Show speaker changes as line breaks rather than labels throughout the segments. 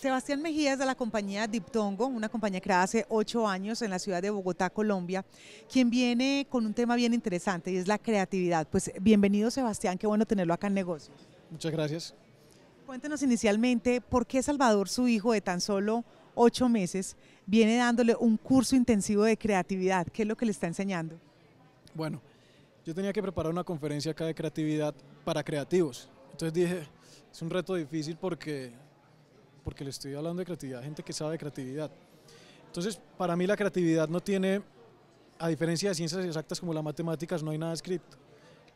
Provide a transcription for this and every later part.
Sebastián Mejía es de la compañía Diptongo, una compañía creada hace ocho años en la ciudad de Bogotá, Colombia, quien viene con un tema bien interesante y es la creatividad. Pues bienvenido Sebastián, qué bueno tenerlo acá en negocios.
Muchas gracias.
Cuéntenos inicialmente por qué Salvador, su hijo de tan solo ocho meses, viene dándole un curso intensivo de creatividad. ¿Qué es lo que le está enseñando?
Bueno, yo tenía que preparar una conferencia acá de creatividad para creativos. Entonces dije, es un reto difícil porque porque le estoy hablando de creatividad, gente que sabe de creatividad. Entonces, para mí la creatividad no tiene, a diferencia de ciencias exactas como las matemáticas, no hay nada escrito.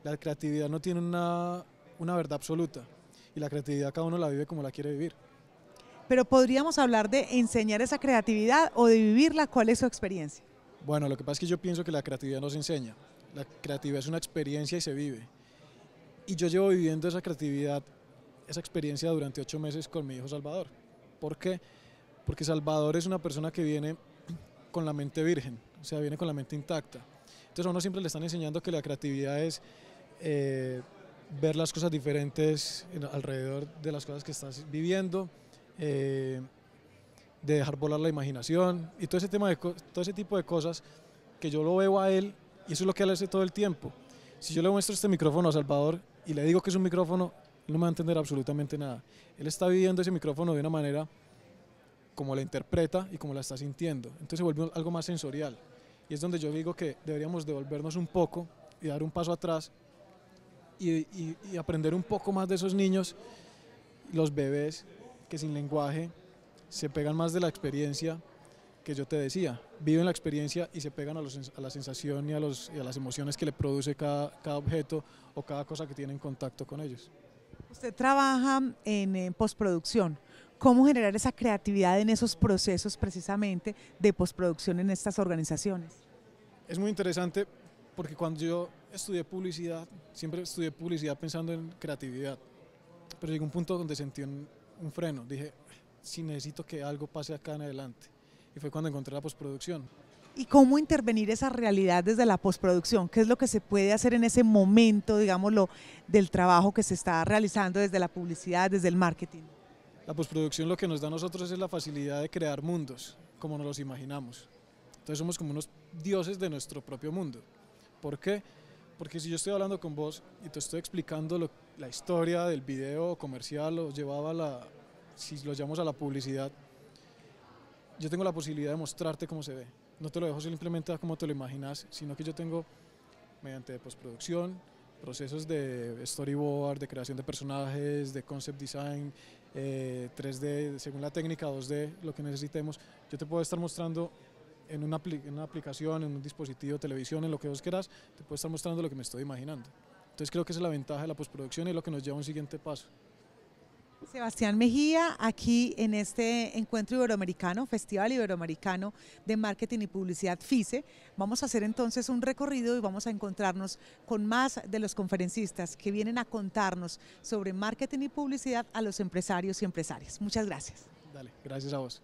La creatividad no tiene una, una verdad absoluta y la creatividad cada uno la vive como la quiere vivir.
Pero podríamos hablar de enseñar esa creatividad o de vivirla, ¿cuál es su experiencia?
Bueno, lo que pasa es que yo pienso que la creatividad no se enseña, la creatividad es una experiencia y se vive. Y yo llevo viviendo esa creatividad, esa experiencia durante ocho meses con mi hijo Salvador. ¿Por qué? Porque Salvador es una persona que viene con la mente virgen, o sea, viene con la mente intacta. Entonces a uno siempre le están enseñando que la creatividad es eh, ver las cosas diferentes alrededor de las cosas que estás viviendo, eh, de dejar volar la imaginación y todo ese, tema de, todo ese tipo de cosas que yo lo veo a él y eso es lo que él hace todo el tiempo. Si yo le muestro este micrófono a Salvador y le digo que es un micrófono, no me va a entender absolutamente nada. Él está viviendo ese micrófono de una manera como la interpreta y como la está sintiendo. Entonces se vuelve algo más sensorial. Y es donde yo digo que deberíamos devolvernos un poco y dar un paso atrás y, aprender un poco más de esos niños, los bebés que sin lenguaje se pegan más de la experiencia que yo te decía, viven la experiencia y se pegan a, a la sensación y a, los, a, las emociones que le produce cada, cada objeto o cada cosa que tiene en contacto con ellos.
Usted trabaja en, postproducción. ¿Cómo generar esa creatividad en esos procesos precisamente de postproducción en estas organizaciones?
Es muy interesante porque cuando yo estudié publicidad, siempre estudié publicidad pensando en creatividad, pero llegó un punto donde sentí un, un freno. Dije, si necesito que algo pase acá en adelante. Y fue cuando encontré la postproducción.
¿Y cómo intervenir esa realidad desde la postproducción? ¿Qué es lo que se puede hacer en ese momento, digámoslo, del trabajo que se está realizando desde la publicidad, desde el marketing?
La postproducción lo que nos da a nosotros es la facilidad de crear mundos, como nos los imaginamos. Entonces somos como unos dioses de nuestro propio mundo. ¿Por qué? Porque si yo estoy hablando con vos y te estoy explicando la historia del video comercial o llevaba la, si lo llamamos a la publicidad, yo tengo la posibilidad de mostrarte cómo se ve no te lo dejo simplemente como te lo imaginas, sino que yo tengo, mediante postproducción, procesos de storyboard, de creación de personajes, de concept design, 3D, eh, según la técnica 2D, lo que necesitemos, yo te puedo estar mostrando en una, en una aplicación, en un dispositivo, televisión, en lo que vos quieras, te puedo estar mostrando lo que me estoy imaginando. Entonces creo que esa es la ventaja de la postproducción y lo que nos lleva a un siguiente paso.
Sebastián Mejía, aquí en este encuentro iberoamericano, Festival Iberoamericano de Marketing y Publicidad FICE. Vamos a hacer entonces un recorrido y vamos a encontrarnos con más de los conferencistas que vienen a contarnos sobre marketing y publicidad a los empresarios y empresarias. Muchas gracias.
Dale, gracias a vos.